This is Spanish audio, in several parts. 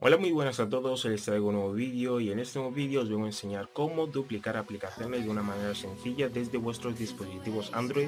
Hola muy buenas a todos, les traigo un nuevo vídeo y en este nuevo vídeo os voy a enseñar cómo duplicar aplicaciones de una manera sencilla desde vuestros dispositivos Android.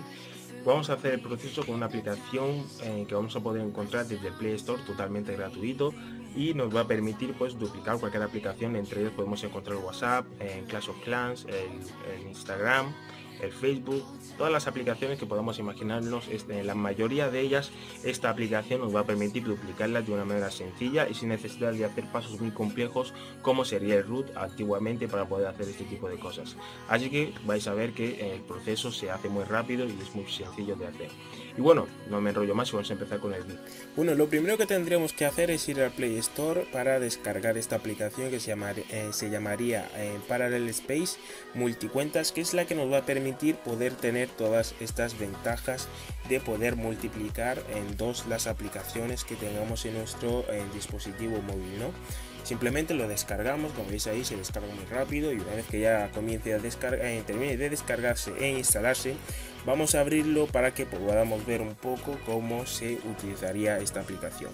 Vamos a hacer el proceso con una aplicación eh, que vamos a poder encontrar desde el Play Store totalmente gratuito y nos va a permitir pues duplicar cualquier aplicación, entre ellos podemos encontrar WhatsApp, en Clash of Clans, el Instagram, el Facebook, todas las aplicaciones que podamos imaginarnos, este, la mayoría de ellas, esta aplicación nos va a permitir duplicarlas de una manera sencilla y sin necesidad de hacer pasos muy complejos como sería el root antiguamente para poder hacer este tipo de cosas. Así que vais a ver que el proceso se hace muy rápido y es muy sencillo de hacer. Y bueno, no me enrollo más y vamos a empezar con el vídeo. Bueno, lo primero que tendríamos que hacer es ir al Play Store para descargar esta aplicación que se, eh, se llamaría eh, Parallel Space Multicuentas, que es la que nos va a permitir poder tener todas estas ventajas de poder multiplicar en dos las aplicaciones que tengamos en nuestro eh, dispositivo móvil, ¿no? Simplemente lo descargamos, como veis ahí se descarga muy rápido y una vez que ya comience a descargar, eh, termine de descargarse e instalarse, vamos a abrirlo para que podamos ver un poco cómo se utilizaría esta aplicación.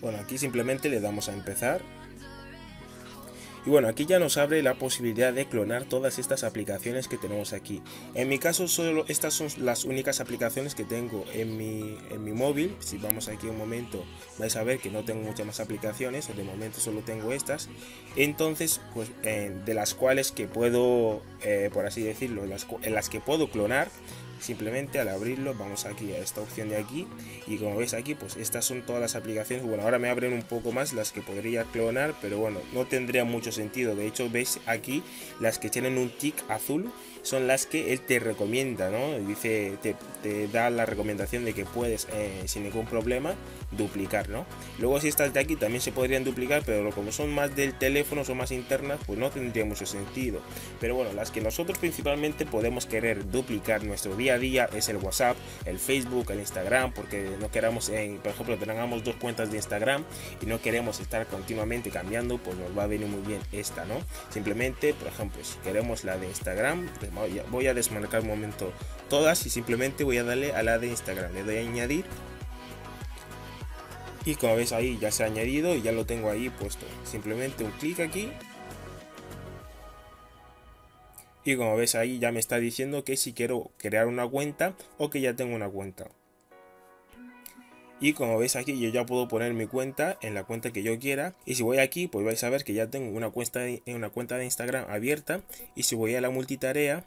Bueno, aquí simplemente le damos a empezar y bueno, aquí ya nos abre la posibilidad de clonar todas estas aplicaciones que tenemos aquí. En mi caso, solo estas son las únicas aplicaciones que tengo en mi, en mi móvil. Si vamos aquí un momento, vais a ver que no tengo muchas más aplicaciones. De momento solo tengo estas. Entonces, pues de las cuales que puedo, eh, por así decirlo, en las que puedo clonar simplemente al abrirlo vamos aquí a esta opción de aquí. Y como veis aquí pues estas son todas las aplicaciones. Bueno ahora me abren un poco más las que podría clonar pero bueno no tendría mucho sentido. De hecho veis aquí las que tienen un tick azul son las que él te recomienda no dice te, da la recomendación de que puedes eh, sin ningún problema duplicar no luego si estas de aquí también se podrían duplicar pero como son más del teléfono son más internas pues no tendría mucho sentido. Pero bueno las que nosotros principalmente podemos querer duplicar nuestro día día es el WhatsApp, el Facebook, el Instagram, porque no queramos, en, por ejemplo, tengamos dos cuentas de Instagram y no queremos estar continuamente cambiando, pues nos va a venir muy bien esta, ¿no? Simplemente, por ejemplo, si queremos la de Instagram, pues voy a desmarcar un momento todas y simplemente voy a darle a la de Instagram, le doy a añadir y como veis ahí ya se ha añadido y ya lo tengo ahí puesto simplemente un clic aquí y como ves ahí ya me está diciendo que si quiero crear una cuenta o que ya tengo una cuenta. Y como veis aquí yo ya puedo poner mi cuenta en la cuenta que yo quiera. Y si voy aquí pues vais a ver que ya tengo una cuenta una cuenta de Instagram abierta. Y si voy a la multitarea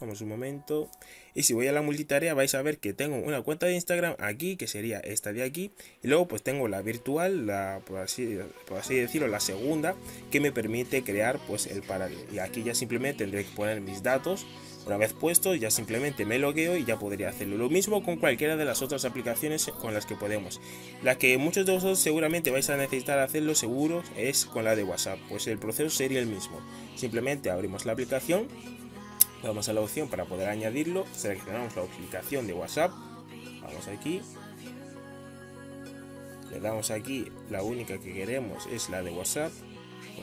Vamos un momento. Y si voy a la multitarea vais a ver que tengo una cuenta de Instagram aquí, que sería esta de aquí. Y luego pues tengo la virtual, la, por, así, por así decirlo, la segunda, que me permite crear pues el paralelo. Y aquí ya simplemente tendré que poner mis datos. Una vez puesto ya simplemente me logueo y ya podría hacerlo. Lo mismo con cualquiera de las otras aplicaciones con las que podemos. La que muchos de vosotros seguramente vais a necesitar hacerlo seguro es con la de WhatsApp. Pues el proceso sería el mismo. Simplemente abrimos la aplicación Vamos a la opción para poder añadirlo, seleccionamos la aplicación de WhatsApp, vamos aquí, le damos aquí, la única que queremos es la de WhatsApp,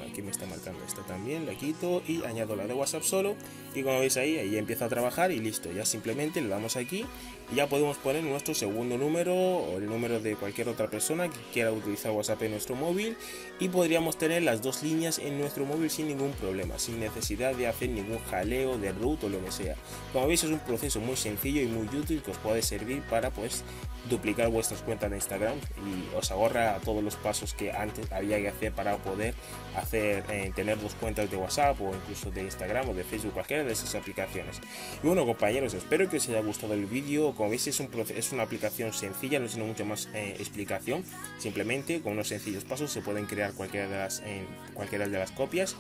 aquí me está marcando esta también, la quito y añado la de WhatsApp solo y como veis ahí, ahí empieza a trabajar y listo, ya simplemente le damos aquí y ya podemos poner nuestro segundo número o el número de cualquier otra persona que quiera utilizar WhatsApp en nuestro móvil y podríamos tener las dos líneas en nuestro móvil sin ningún problema, sin necesidad de hacer ningún jaleo de root o lo que sea. Como veis es un proceso muy sencillo y muy útil que os puede servir para pues duplicar vuestras cuentas de Instagram y os ahorra todos los pasos que antes había que hacer para poder hacer eh, tener dos cuentas de WhatsApp o incluso de Instagram o de Facebook, cualquiera de esas aplicaciones. Y bueno compañeros, espero que os haya gustado el vídeo, como veis es, un, es una aplicación sencilla, no tiene mucha más eh, explicación, simplemente con unos sencillos pasos se pueden crear cualquiera de las, eh, cualquiera de las copias.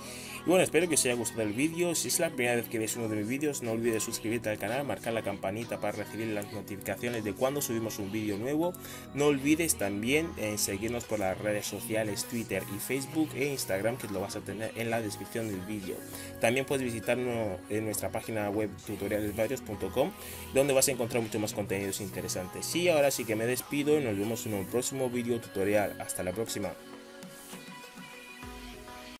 Y bueno, espero que os haya gustado el vídeo, si es la primera vez que veis uno de mis vídeos no olvides suscribirte al canal, marcar la campanita para recibir las notificaciones de cuando subimos un vídeo nuevo. No olvides también eh, seguirnos por las redes sociales Twitter y Facebook e Instagram que lo vas a tener en la descripción del vídeo. También puedes visitarnos en nuestra página web tutorialesvarios.com donde vas a encontrar mucho más contenidos interesantes. Y ahora sí que me despido y nos vemos en un próximo vídeo tutorial. Hasta la próxima.